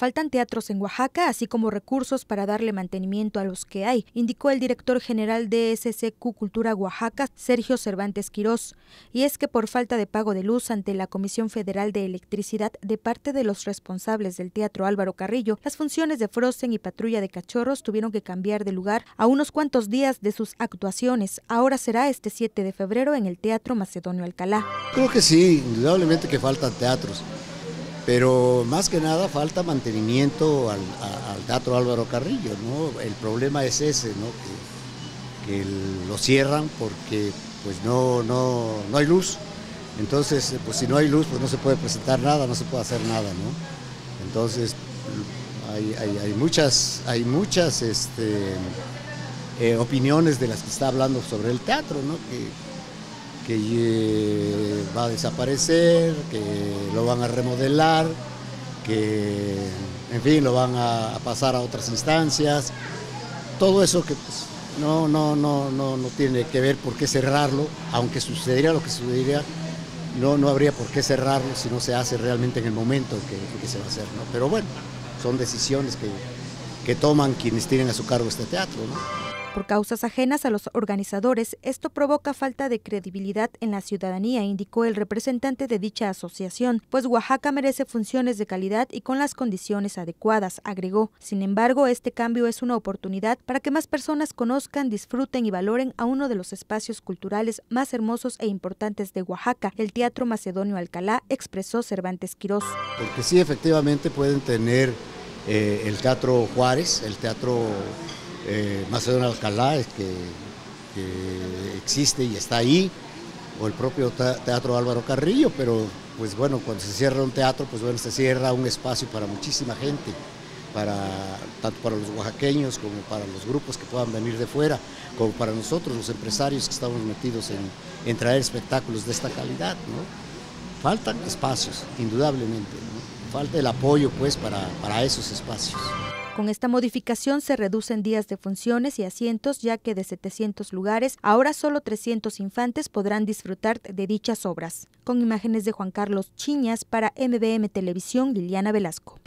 Faltan teatros en Oaxaca, así como recursos para darle mantenimiento a los que hay, indicó el director general de SCQ Cultura Oaxaca, Sergio Cervantes Quirós. Y es que por falta de pago de luz ante la Comisión Federal de Electricidad de parte de los responsables del Teatro Álvaro Carrillo, las funciones de Frozen y Patrulla de Cachorros tuvieron que cambiar de lugar a unos cuantos días de sus actuaciones. Ahora será este 7 de febrero en el Teatro Macedonio Alcalá. Creo que sí, indudablemente que faltan teatros pero más que nada falta mantenimiento al, Teatro Álvaro Carrillo, ¿no? El problema es ese, ¿no? Que, lo cierran porque pues no, no, no hay luz. Entonces, pues si no hay luz, pues no se puede presentar nada, no se puede hacer nada, ¿no? Entonces, hay, muchas, hay muchas este, eh, opiniones de las que está hablando sobre el teatro, ¿no? Que, que eh, va a desaparecer, que lo van a remodelar, que en fin lo van a, pasar a otras instancias. Todo eso que pues, no, no, no, no, no tiene que ver por qué cerrarlo, aunque sucedería lo que sucedería, no, no habría por qué cerrarlo si no se hace realmente en el momento que, que se va a hacer. ¿no? Pero bueno, son decisiones que, que toman quienes tienen a su cargo este teatro. ¿no? Por causas ajenas a los organizadores, esto provoca falta de credibilidad en la ciudadanía, indicó el representante de dicha asociación, pues Oaxaca merece funciones de calidad y con las condiciones adecuadas, agregó. Sin embargo, este cambio es una oportunidad para que más personas conozcan, disfruten y valoren a uno de los espacios culturales más hermosos e importantes de Oaxaca, el Teatro Macedonio Alcalá, expresó Cervantes Quirós. Porque sí, efectivamente pueden tener eh, el Teatro Juárez, el Teatro eh, Macedonio Alcalá, que, existe y está ahí, o el propio Teatro Álvaro Carrillo, pero pues bueno, cuando se cierra un teatro, pues bueno, se cierra un espacio para muchísima gente, para, tanto para los oaxaqueños como para los grupos que puedan venir de fuera, como para nosotros, los empresarios que estamos metidos en, traer espectáculos de esta calidad. ¿no? Faltan espacios, indudablemente, falta el apoyo pues para, para esos espacios. Con esta modificación se reducen días de funciones y asientos, ya que de 700 lugares, ahora solo 300 infantes podrán disfrutar de dichas obras. Con imágenes de Juan Carlos Chiñas para MBM Televisión, Liliana Velasco.